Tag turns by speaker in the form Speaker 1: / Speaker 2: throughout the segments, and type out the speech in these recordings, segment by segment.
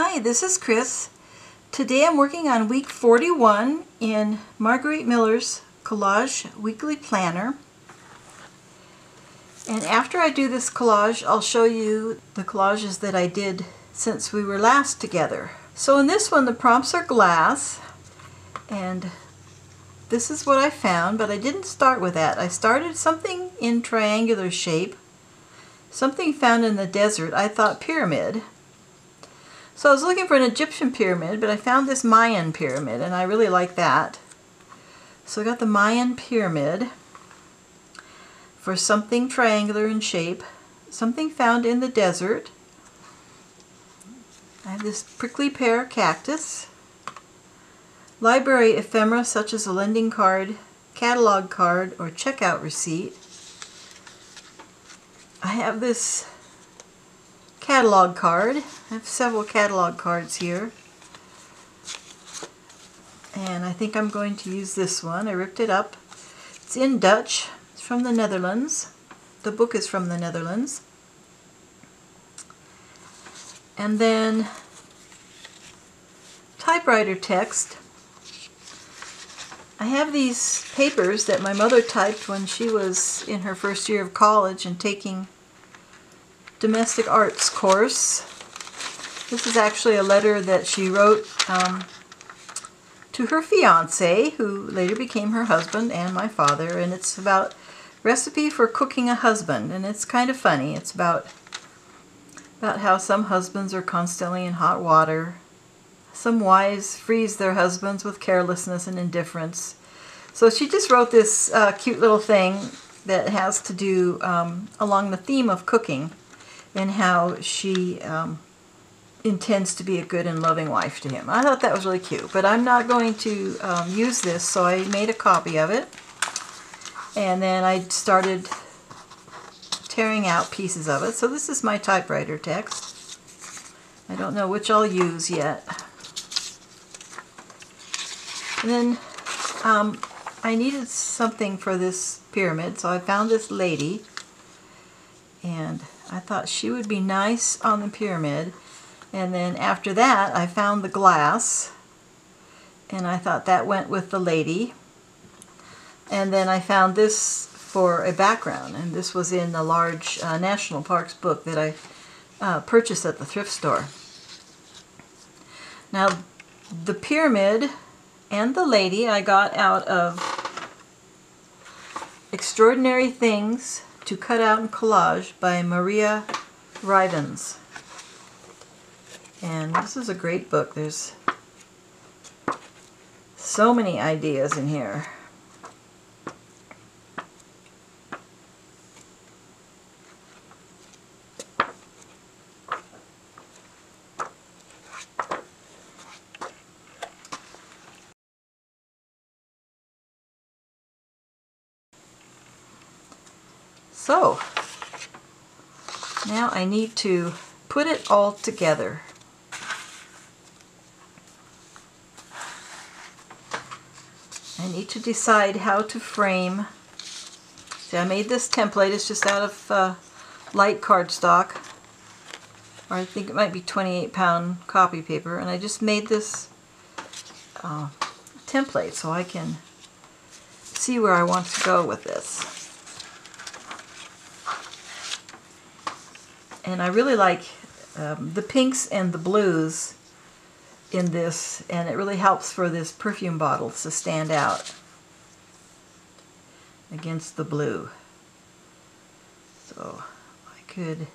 Speaker 1: Hi, this is Chris. Today I'm working on week 41 in Margarete Miller's Collage Weekly Planner. And after I do this collage, I'll show you the collages that I did since we were last together. So in this one, the prompts are glass, and this is what I found, but I didn't start with that. I started something in triangular shape, something found in the desert. I thought pyramid. So I was looking for an Egyptian pyramid, but I found this Mayan pyramid, and I really like that. So I got the Mayan pyramid for something triangular in shape, something found in the desert. I have this prickly pear cactus, library ephemera such as a lending card, catalog card, or checkout receipt. I have this catalog card. I have several catalog cards here. And I think I'm going to use this one. I ripped it up. It's in Dutch. It's from the Netherlands. The book is from the Netherlands. And then typewriter text. I have these papers that my mother typed when she was in her first year of college and taking domestic arts course. This is actually a letter that she wrote um, to her fiance, who later became her husband and my father, and it's about recipe for cooking a husband, and it's kind of funny. It's about about how some husbands are constantly in hot water. Some wives freeze their husbands with carelessness and indifference. So she just wrote this uh, cute little thing that has to do um, along the theme of cooking and how she um, intends to be a good and loving wife to him. I thought that was really cute, but I'm not going to um, use this, so I made a copy of it. And then I started tearing out pieces of it. So this is my typewriter text. I don't know which I'll use yet. And then um, I needed something for this pyramid, so I found this lady. And I thought she would be nice on the pyramid. And then after that, I found the glass. And I thought that went with the lady. And then I found this for a background. And this was in a large uh, National Parks book that I uh, purchased at the thrift store. Now, the pyramid and the lady I got out of Extraordinary Things to Cut Out and Collage by Maria Rivans. And this is a great book. There's so many ideas in here. So, now I need to put it all together. I need to decide how to frame. See, I made this template. It's just out of uh, light cardstock. Or I think it might be 28 pound copy paper. And I just made this uh, template so I can see where I want to go with this. And I really like um, the pinks and the blues in this, and it really helps for this perfume bottle to stand out against the blue. So I could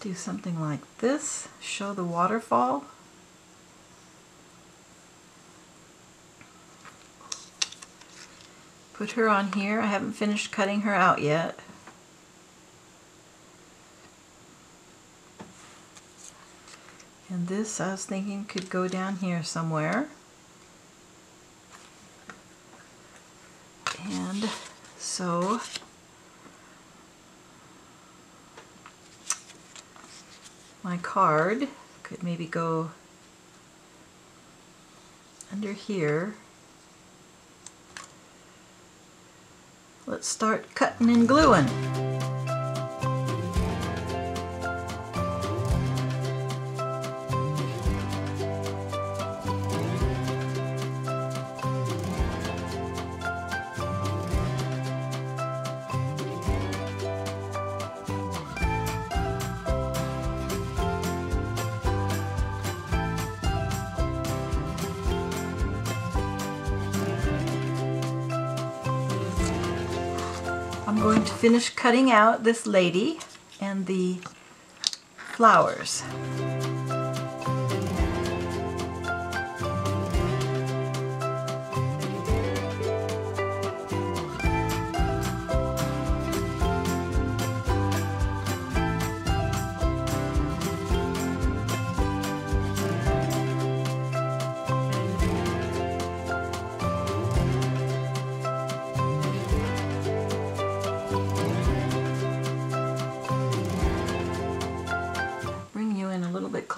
Speaker 1: do something like this, show the waterfall. Put her on here. I haven't finished cutting her out yet. And this, I was thinking, could go down here somewhere. And so my card could maybe go under here. Let's start cutting and gluing. Going to finish cutting out this lady and the flowers.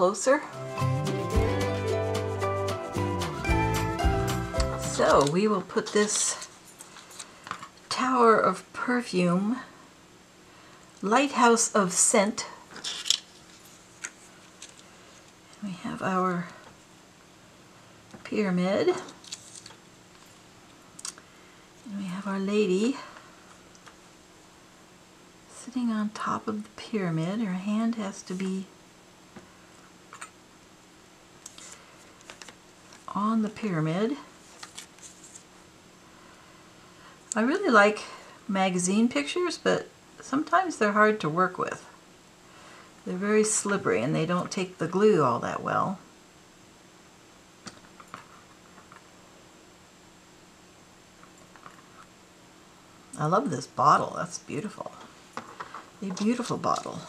Speaker 1: Closer. So we will put this Tower of Perfume Lighthouse of Scent. We have our pyramid. And we have our lady sitting on top of the pyramid. Her hand has to be on the pyramid. I really like magazine pictures, but sometimes they're hard to work with. They're very slippery and they don't take the glue all that well. I love this bottle. That's beautiful. A beautiful bottle.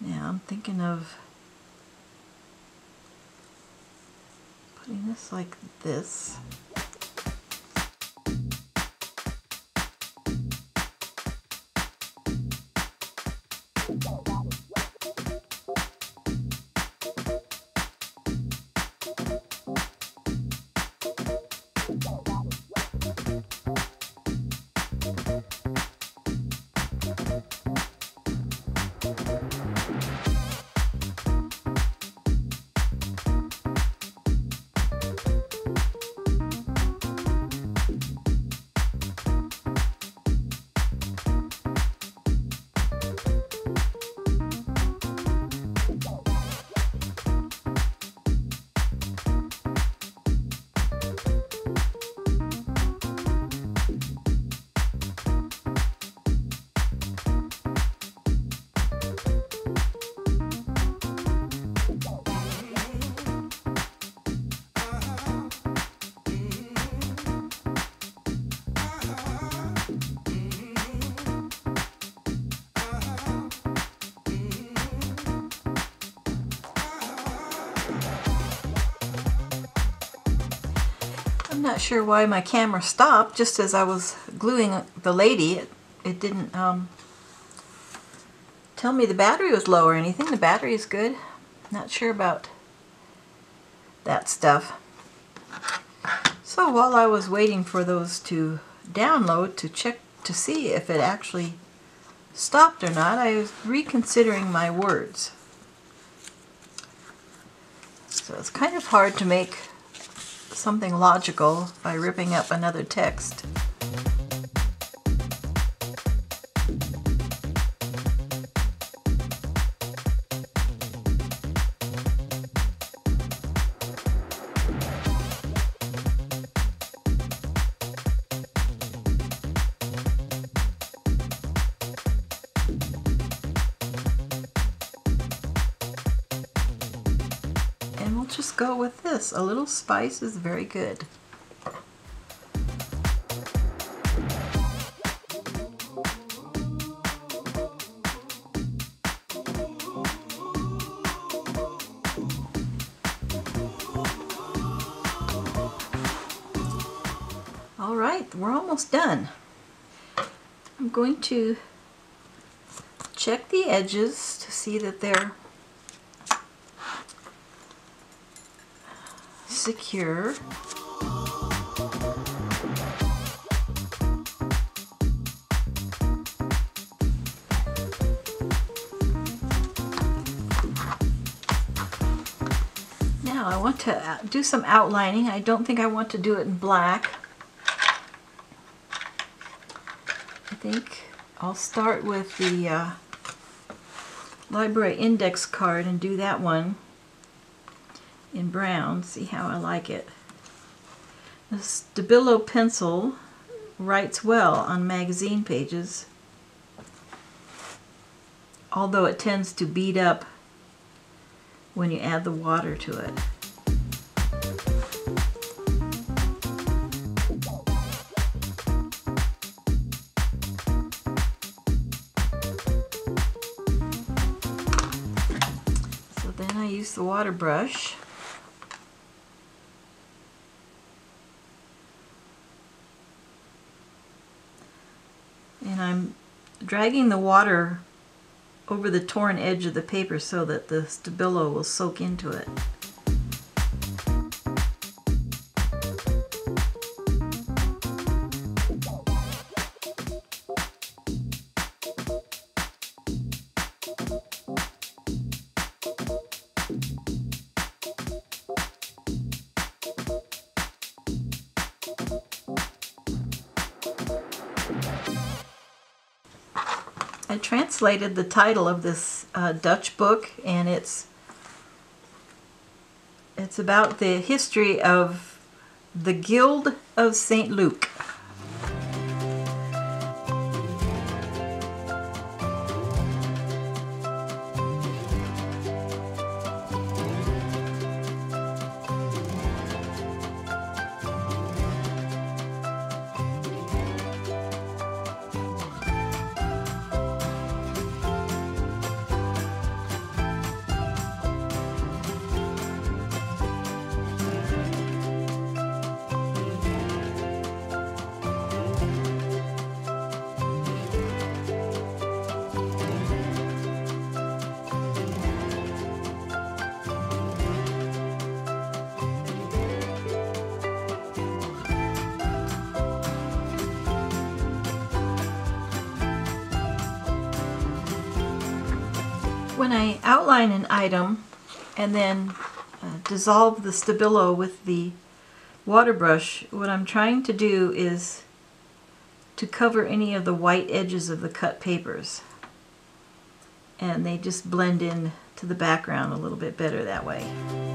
Speaker 1: Now I'm thinking of putting this like this. I'm not sure why my camera stopped just as I was gluing the lady. It, it didn't um, tell me the battery was low or anything. The battery is good. Not sure about that stuff. So while I was waiting for those to download to check to see if it actually stopped or not, I was reconsidering my words. So it's kind of hard to make something logical by ripping up another text. Spice is very good. All right, we're almost done. I'm going to check the edges to see that they're secure. Now I want to uh, do some outlining. I don't think I want to do it in black. I think I'll start with the uh, library index card and do that one in brown, see how I like it. The Stabilo pencil writes well on magazine pages, although it tends to bead up when you add the water to it. So then I use the water brush. And I'm dragging the water over the torn edge of the paper so that the Stabilo will soak into it. Translated the title of this uh, Dutch book, and it's it's about the history of the Guild of St. Luke. When I outline an item and then uh, dissolve the Stabilo with the water brush, what I'm trying to do is to cover any of the white edges of the cut papers. And they just blend in to the background a little bit better that way.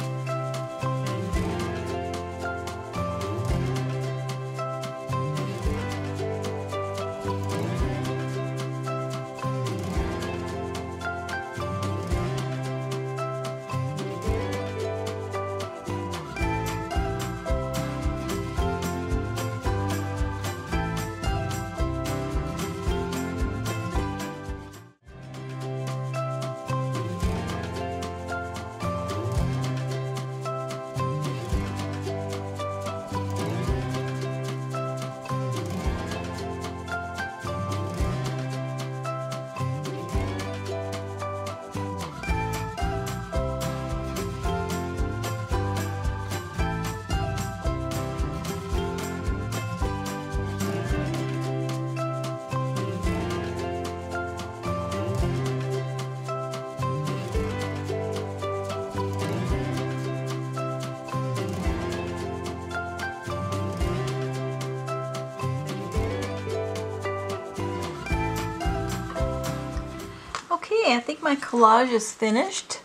Speaker 1: Okay, I think my collage is finished.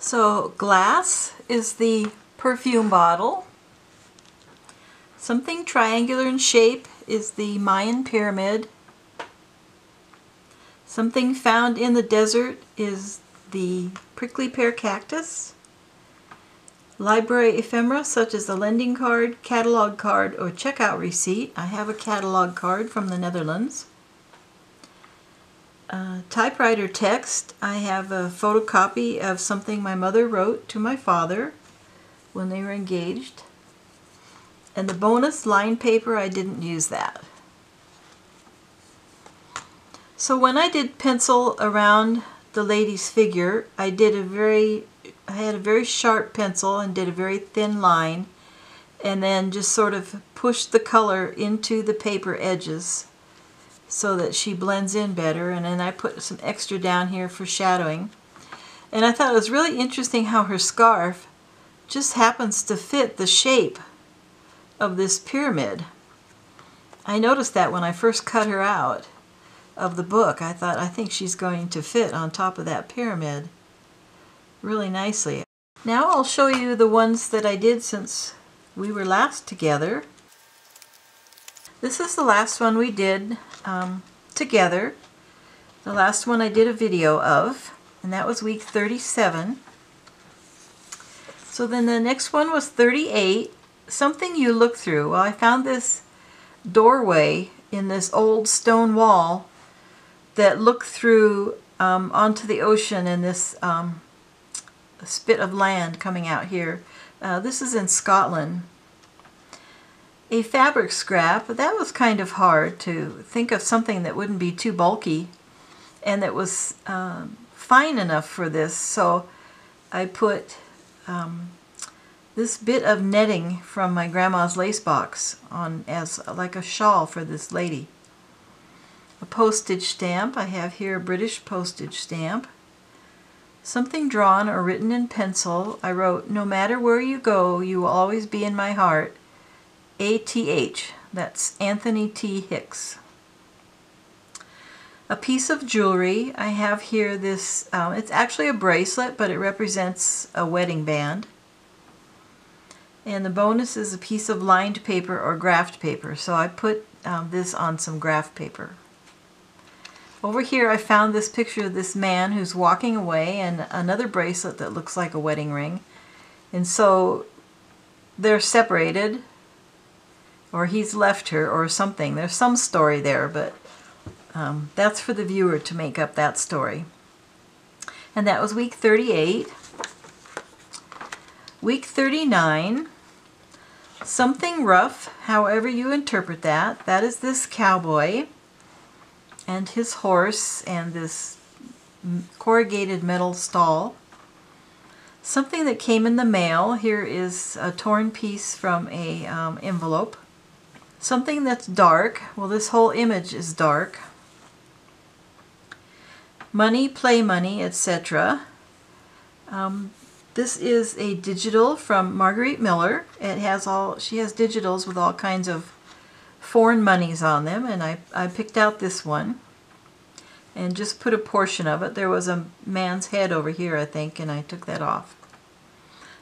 Speaker 1: So glass is the perfume bottle. Something triangular in shape is the Mayan pyramid. Something found in the desert is the prickly pear cactus. Library ephemera such as a lending card, catalog card, or checkout receipt. I have a catalog card from the Netherlands. Uh, typewriter text. I have a photocopy of something my mother wrote to my father when they were engaged. And the bonus line paper, I didn't use that. So when I did pencil around the lady's figure, I did a very I had a very sharp pencil and did a very thin line and then just sort of pushed the color into the paper edges so that she blends in better and then I put some extra down here for shadowing and I thought it was really interesting how her scarf just happens to fit the shape of this pyramid. I noticed that when I first cut her out of the book. I thought, I think she's going to fit on top of that pyramid really nicely. Now I'll show you the ones that I did since we were last together. This is the last one we did um, together. The last one I did a video of, and that was week 37. So then the next one was 38, something you look through. Well, I found this doorway in this old stone wall that looked through um, onto the ocean in this um, spit of land coming out here. Uh, this is in Scotland. A fabric scrap, that was kind of hard to think of something that wouldn't be too bulky and that was um, fine enough for this. So I put um, this bit of netting from my grandma's lace box on as like a shawl for this lady. A postage stamp. I have here a British postage stamp. Something drawn or written in pencil. I wrote, no matter where you go, you will always be in my heart. A-T-H. That's Anthony T. Hicks. A piece of jewelry. I have here this, um, it's actually a bracelet, but it represents a wedding band. And the bonus is a piece of lined paper or graph paper. So I put um, this on some graph paper. Over here I found this picture of this man who's walking away and another bracelet that looks like a wedding ring. And so they're separated or he's left her or something. There's some story there, but um, that's for the viewer to make up that story. And that was week 38. Week 39 Something rough, however you interpret that. That is this cowboy and his horse and this corrugated metal stall. Something that came in the mail. Here is a torn piece from a um, envelope. Something that's dark. Well, this whole image is dark. Money, play money, etc. Um, this is a digital from Margarete Miller. It has all, she has digitals with all kinds of foreign monies on them, and I, I picked out this one and just put a portion of it. There was a man's head over here, I think, and I took that off.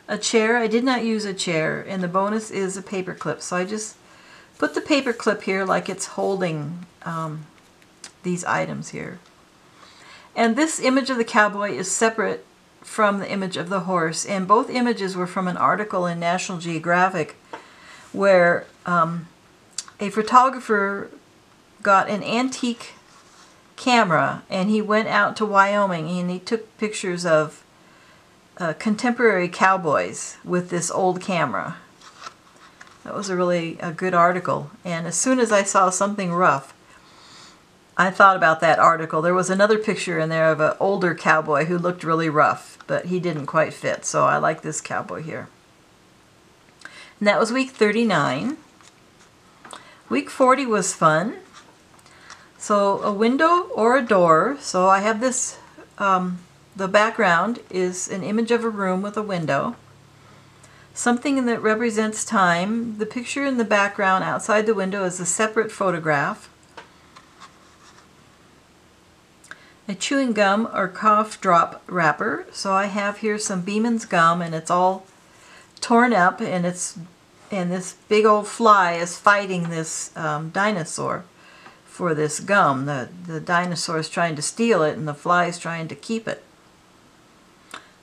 Speaker 1: A chair, I did not use a chair, and the bonus is a paper clip, so I just put the paper clip here like it's holding um, these items here. And this image of the cowboy is separate from the image of the horse. And both images were from an article in National Geographic where um, a photographer got an antique camera and he went out to Wyoming and he took pictures of uh, contemporary cowboys with this old camera. That was a really a good article. And as soon as I saw something rough, I thought about that article. There was another picture in there of an older cowboy who looked really rough, but he didn't quite fit. So I like this cowboy here. And that was week 39. Week 40 was fun. So a window or a door. So I have this, um, the background is an image of a room with a window. Something that represents time. The picture in the background outside the window is a separate photograph. a chewing gum or cough drop wrapper. So I have here some Beeman's gum and it's all torn up and it's and this big old fly is fighting this um, dinosaur for this gum. The, the dinosaur is trying to steal it and the fly is trying to keep it.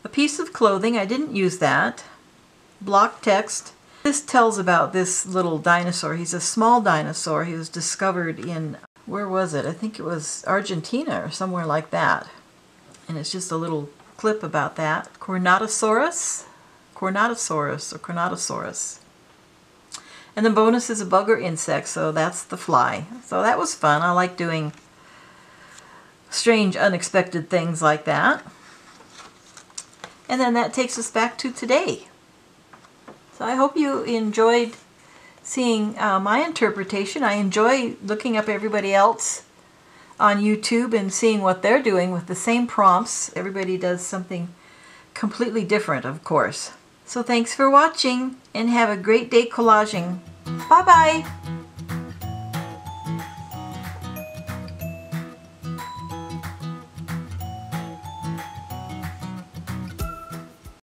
Speaker 1: A piece of clothing, I didn't use that. Block text. This tells about this little dinosaur. He's a small dinosaur. He was discovered in where was it? I think it was Argentina or somewhere like that. And it's just a little clip about that. Cornatosaurus? Cornatosaurus or Cornatosaurus. And the bonus is a bug or insect, so that's the fly. So that was fun. I like doing strange, unexpected things like that. And then that takes us back to today. So I hope you enjoyed seeing uh, my interpretation. I enjoy looking up everybody else on YouTube and seeing what they're doing with the same prompts. Everybody does something completely different, of course. So thanks for watching and have a great day collaging. Bye-bye!